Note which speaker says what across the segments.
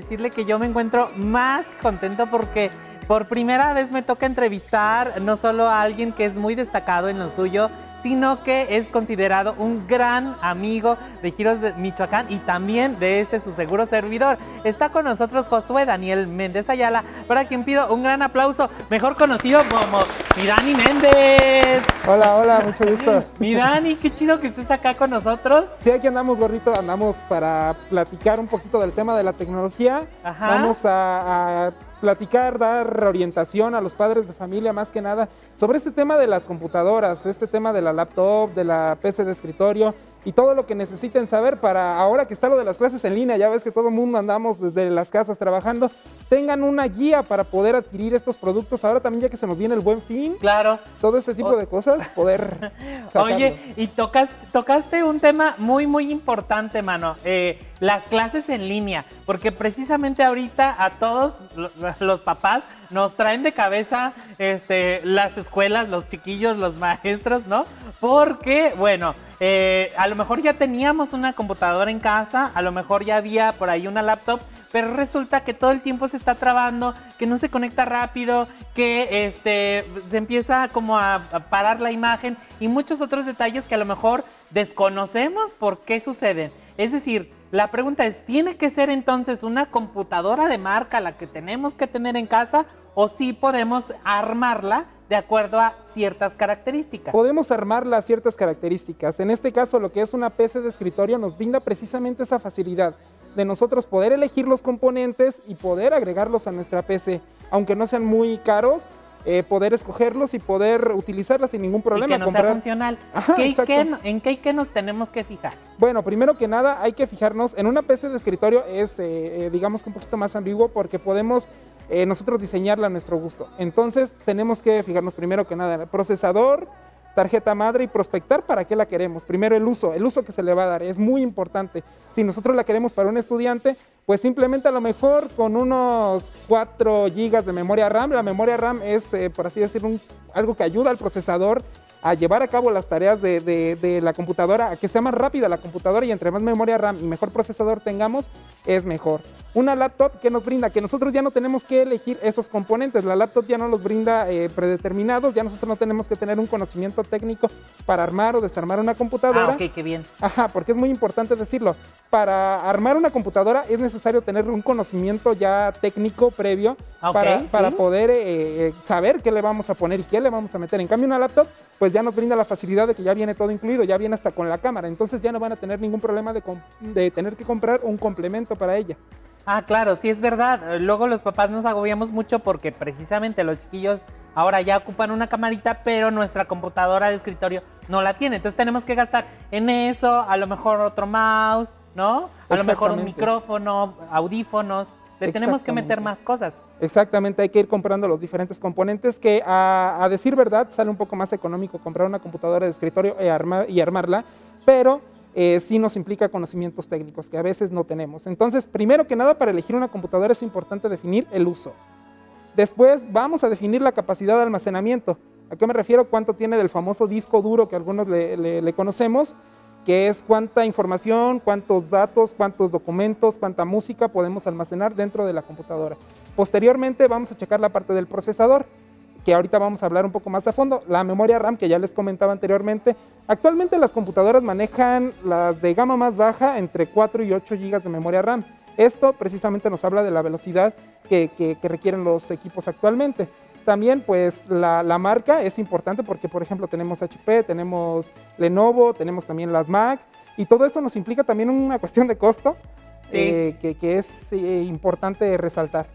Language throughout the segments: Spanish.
Speaker 1: decirle que yo me encuentro más contento porque por primera vez me toca entrevistar no solo a alguien que es muy destacado en lo suyo, sino que es considerado un gran amigo de Giros de Michoacán y también de este su seguro servidor. Está con nosotros Josué Daniel Méndez Ayala, para quien pido un gran aplauso, mejor conocido como Mirani Méndez.
Speaker 2: Hola, hola, mucho gusto.
Speaker 1: Mirani, qué chido que estés acá con nosotros.
Speaker 2: Sí, aquí andamos, gordito, andamos para platicar un poquito del tema de la tecnología. Vamos a, a platicar, dar orientación a los padres de familia más que nada sobre este tema de las computadoras, este tema de la laptop, de la PC de escritorio y todo lo que necesiten saber para ahora que está lo de las clases en línea, ya ves que todo el mundo andamos desde las casas trabajando, tengan una guía para poder adquirir estos productos. Ahora también ya que se nos viene el buen fin.
Speaker 1: Claro.
Speaker 2: Todo ese tipo de cosas, poder...
Speaker 1: Oye, y tocas, tocaste un tema muy, muy importante, mano. Eh, las clases en línea, porque precisamente ahorita a todos los papás nos traen de cabeza este, las escuelas, los chiquillos, los maestros, ¿no? Porque, bueno, eh, a lo mejor ya teníamos una computadora en casa, a lo mejor ya había por ahí una laptop, pero resulta que todo el tiempo se está trabando, que no se conecta rápido, que este, se empieza como a, parar la imagen y muchos otros detalles que a lo mejor desconocemos por qué suceden. Es decir, la pregunta es, ¿tiene que ser entonces una computadora de marca la que tenemos que tener en casa o si sí podemos armarla de acuerdo a ciertas características.
Speaker 2: Podemos armarla a ciertas características. En este caso, lo que es una PC de escritorio nos brinda precisamente esa facilidad de nosotros poder elegir los componentes y poder agregarlos a nuestra PC, aunque no sean muy caros. Eh, poder escogerlos y poder utilizarlas sin ningún problema.
Speaker 1: Y que no sea funcional. ¿En qué y qué nos tenemos que fijar?
Speaker 2: Bueno, primero que nada hay que fijarnos, en una PC de escritorio es, eh, eh, digamos que un poquito más ambiguo porque podemos eh, nosotros diseñarla a nuestro gusto. Entonces tenemos que fijarnos primero que nada en el procesador, tarjeta madre y prospectar para qué la queremos. Primero el uso, el uso que se le va a dar es muy importante. Si nosotros la queremos para un estudiante, pues simplemente a lo mejor con unos 4 GB de memoria RAM, la memoria RAM es, eh, por así decirlo, algo que ayuda al procesador a llevar a cabo las tareas de, de, la computadora, a que sea más rápida la computadora y entre más memoria RAM y mejor procesador tengamos, es mejor. Una laptop que nos brinda, que nosotros ya no tenemos que elegir esos componentes, la laptop ya no los brinda eh, predeterminados, ya nosotros no tenemos que tener un conocimiento técnico para armar o desarmar una computadora.
Speaker 1: Ah, ok, qué bien.
Speaker 2: Ajá, porque es muy importante decirlo. Para armar una computadora es necesario tener un conocimiento ya técnico previo
Speaker 1: ah,
Speaker 2: para, para, poder eh, eh, saber qué le vamos a poner y qué le vamos a meter. En cambio, una laptop, pues ya nos brinda la facilidad de que ya viene todo incluido, ya viene hasta con la cámara, entonces ya no van a tener ningún problema de, de tener que comprar un complemento para ella.
Speaker 1: Ah, claro, sí es verdad. Luego los papás nos agobiamos mucho porque precisamente los chiquillos ahora ya ocupan una camarita, pero nuestra computadora de escritorio no la tiene. Entonces tenemos que gastar en eso, a lo mejor otro mouse, ¿no? A lo mejor un micrófono, audífonos. Le tenemos que meter más cosas.
Speaker 2: Exactamente, hay que ir comprando los diferentes componentes que a, decir verdad sale un poco más económico comprar una computadora de escritorio y, armar, y armarla, pero eh, sí nos implica conocimientos técnicos que a veces no tenemos. Entonces, primero que nada, para elegir una computadora es importante definir el uso. Después vamos a definir la capacidad de almacenamiento. ¿A qué me refiero? ¿Cuánto tiene del famoso disco duro que algunos le conocemos? que es cuánta información, cuántos datos, cuántos documentos, cuánta música podemos almacenar dentro de la computadora. Posteriormente vamos a checar la parte del procesador, que ahorita vamos a hablar un poco más a fondo. La memoria RAM, que ya les comentaba anteriormente. Actualmente las computadoras manejan las de gama más baja entre 4 y 8 GB de memoria RAM. Esto precisamente nos habla de la velocidad que, que requieren los equipos actualmente. También pues la, marca es importante porque por ejemplo tenemos HP, tenemos Lenovo, tenemos también las Mac y todo eso nos implica también una cuestión de costo eh, que, es eh, importante resaltar.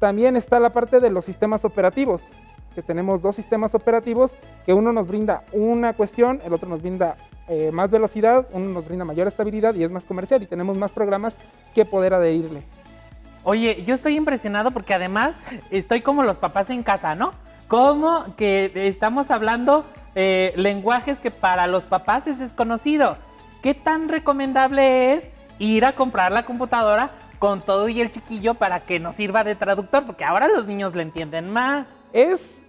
Speaker 2: También está la parte de los sistemas operativos, que tenemos dos sistemas operativos, que uno nos brinda una cuestión, el otro nos brinda eh, más velocidad, uno nos brinda mayor estabilidad y es más comercial y tenemos más programas que poder adherirle.
Speaker 1: Oye, yo estoy impresionado porque además estoy como los papás en casa, ¿no? Como que estamos hablando eh, lenguajes que para los papás es desconocido. ¿Qué tan recomendable es ir a comprar la computadora con todo y el chiquillo para que nos sirva de traductor? Porque ahora los niños le entienden más.
Speaker 2: Es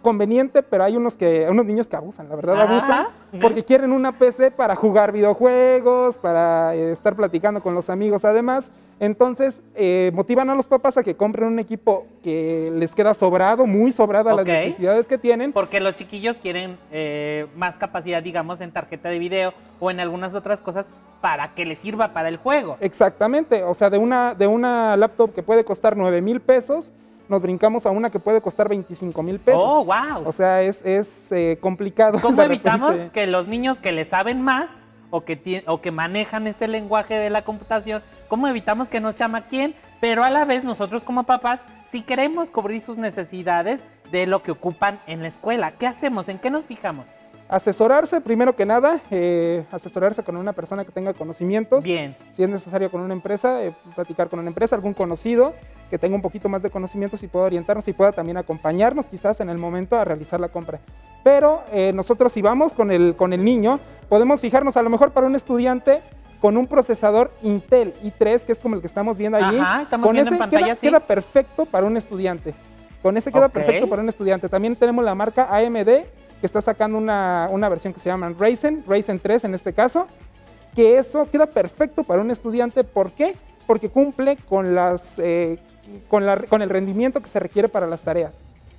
Speaker 2: conveniente, pero hay unos que unos niños que abusan, la verdad
Speaker 1: Ajá.
Speaker 2: abusan, porque quieren una PC para jugar videojuegos, para eh, estar platicando con los amigos además. Entonces, eh, motivan a los papás a que compren un equipo que les queda sobrado, muy sobrada
Speaker 1: Ok.
Speaker 2: las necesidades que tienen.
Speaker 1: Porque los chiquillos quieren eh, más capacidad, digamos, en tarjeta de video o en algunas otras cosas para que les sirva para el juego.
Speaker 2: Exactamente, o sea, de una, de una laptop que puede costar 9 mil pesos, nos brincamos a una que puede costar 25 mil pesos.
Speaker 1: Oh, wow.
Speaker 2: O sea, es, es eh, complicado.
Speaker 1: ¿Cómo evitamos
Speaker 2: repente.
Speaker 1: que los niños que le saben más o que, o que manejan ese lenguaje de la computación, cómo evitamos que nos chamaquen? Pero a la vez nosotros como papás, si queremos cubrir sus necesidades de lo que ocupan en la escuela, ¿qué hacemos? ¿En qué nos fijamos?
Speaker 2: Asesorarse, primero que nada, eh, asesorarse con una persona que tenga conocimientos.
Speaker 1: Bien.
Speaker 2: Si es necesario con una empresa, eh, platicar con una empresa, algún conocido que tenga un poquito más de conocimientos y pueda orientarnos y pueda también acompañarnos quizás en el momento a realizar la compra. Pero eh, nosotros si vamos con el, con el niño, podemos fijarnos a lo mejor para un estudiante con un procesador Intel i3, que es como el que estamos viendo allí.
Speaker 1: Ajá, estamos
Speaker 2: con
Speaker 1: viendo en
Speaker 2: ese
Speaker 1: pantalla,
Speaker 2: queda,
Speaker 1: sí.
Speaker 2: queda perfecto para un estudiante. Con ese queda
Speaker 1: Ok.
Speaker 2: perfecto para un estudiante. También tenemos la marca AMD, que está sacando una, una versión que se llama Ryzen, Ryzen 3 en este caso, que eso queda perfecto para un estudiante. ¿Por qué? Porque cumple con, las, eh, con, la- con el rendimiento que se requiere para las tareas.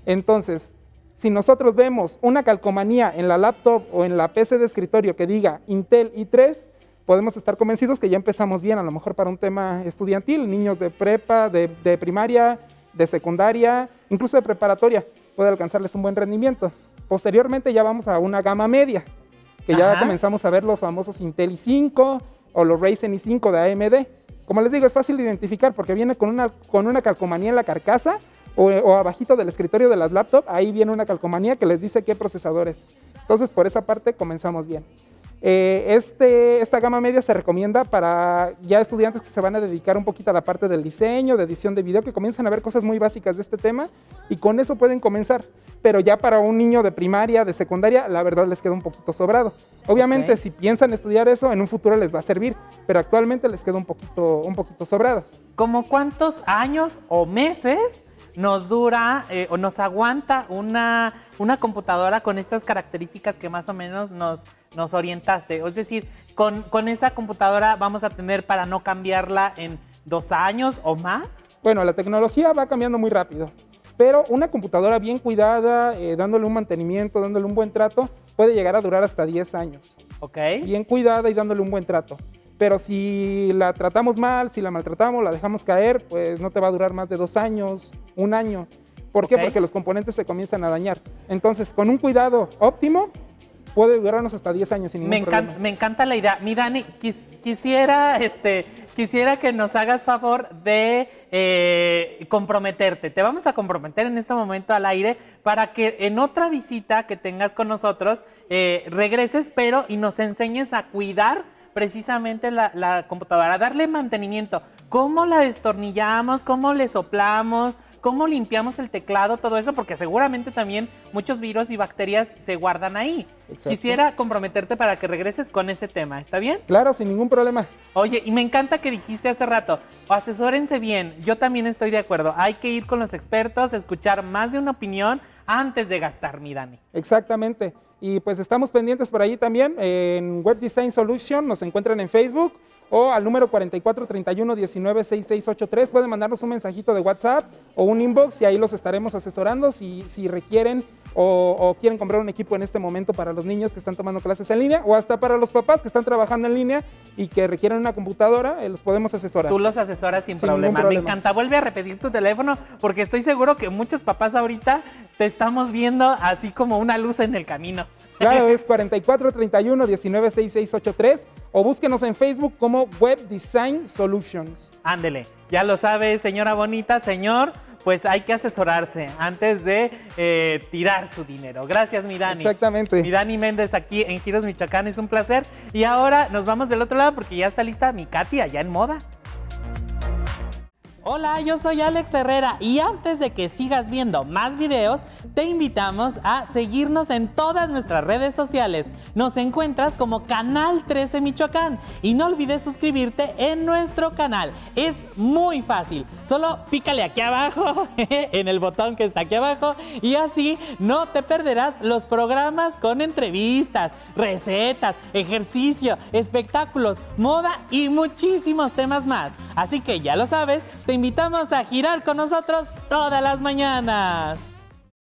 Speaker 2: Entonces, si nosotros vemos una calcomanía en la laptop o en la PC de escritorio que diga Intel i3, podemos estar convencidos que ya empezamos bien, a lo mejor para un tema estudiantil, niños de prepa, de, de primaria, de secundaria, incluso de preparatoria, puede alcanzarles un buen rendimiento. Posteriormente ya vamos a una gama media, que ya comenzamos a ver los famosos Intel i5 o los Ryzen i5 de AMD. Como les digo, es fácil de identificar porque viene con una, con una calcomanía en la carcasa o, o abajito del escritorio de las laptops, ahí viene una calcomanía que les dice qué procesadores. Entonces, por esa parte comenzamos bien. Eh, este, esta gama media se recomienda para ya estudiantes que se van a dedicar un poquito a la parte del diseño, de edición de video, que comienzan a ver cosas muy básicas de este tema y con eso pueden comenzar. Pero ya para un niño de primaria, de secundaria, la verdad les queda un poquito sobrado. Obviamente, si piensan estudiar eso, en un futuro les va a servir, pero actualmente les queda un poquito, un poquito sobrado.
Speaker 1: ¿Cómo cuántos años o meses nos dura eh, o nos aguanta una, una computadora con estas características que más o menos nos, nos orientaste? Es decir, con, con esa computadora vamos a tener para no cambiarla en dos años o más.
Speaker 2: Bueno, la tecnología va cambiando muy rápido, pero una computadora bien cuidada, eh, dándole un mantenimiento, dándole un buen trato, puede llegar a durar hasta 10 años.
Speaker 1: ¿Ok?
Speaker 2: Bien cuidada y dándole un buen trato. Pero si la tratamos mal, si la maltratamos, la dejamos caer, pues no te va a durar más de dos años, un año. ¿Por qué? Porque los componentes se comienzan a dañar. Entonces, con un cuidado óptimo, puede durarnos hasta 10 años sin ningún
Speaker 1: Me encanta,
Speaker 2: problema.
Speaker 1: me encanta la idea. Mi Dani, quis- quisiera, este, quisiera que nos hagas favor de eh, comprometerte. Te vamos a comprometer en este momento al aire para que en otra visita que tengas con nosotros eh, regreses, pero y nos enseñes a cuidar precisamente la, la computadora, darle mantenimiento. ¿Cómo la destornillamos? ¿Cómo le soplamos? ¿Cómo limpiamos el teclado? Todo eso, porque seguramente también muchos virus y bacterias se guardan ahí.
Speaker 2: Exacto.
Speaker 1: Quisiera comprometerte para que regreses con ese tema, ¿está bien?
Speaker 2: Claro, sin ningún problema.
Speaker 1: Oye, y me encanta que dijiste hace rato, asesórense bien, yo también estoy de acuerdo, hay que ir con los expertos, escuchar más de una opinión antes de gastar, mi Dani.
Speaker 2: Exactamente. Y pues estamos pendientes por ahí también en Web Design Solution, nos encuentran en Facebook o al número 4431196683. Pueden mandarnos un mensajito de WhatsApp o un inbox y ahí los estaremos asesorando si, si requieren o, o quieren comprar un equipo en este momento para los niños que están tomando clases en línea o hasta para los papás que están trabajando en línea y que requieren una computadora, eh, los podemos asesorar.
Speaker 1: Tú los asesoras sin,
Speaker 2: Sin
Speaker 1: problema.
Speaker 2: ningún
Speaker 1: Me
Speaker 2: problema.
Speaker 1: encanta, vuelve a repetir tu teléfono porque estoy seguro que muchos papás ahorita te estamos viendo así como una luz en el camino.
Speaker 2: Claro, es 4431196683 o búsquenos en Facebook como Web Design Solutions.
Speaker 1: Ándele, ya lo sabe, señora bonita, señor, pues hay que asesorarse antes de eh, tirar su dinero. Gracias, mi Dani.
Speaker 2: Exactamente.
Speaker 1: Mi Dani Méndez aquí en Giros Michoacán, es un placer. Y ahora nos vamos del otro lado porque ya está lista mi Katy allá en moda. Hola, yo soy Alex Herrera y antes de que sigas viendo más videos, te invitamos a seguirnos en todas nuestras redes sociales. Nos encuentras como Canal 13 Michoacán y no olvides suscribirte en nuestro canal. Es muy fácil, solo pícale aquí abajo, en el botón que está aquí abajo y así no te perderás los programas con entrevistas, recetas, ejercicio, espectáculos, moda y muchísimos temas más. Así que ya lo sabes, te invitamos a girar con nosotros todas las mañanas.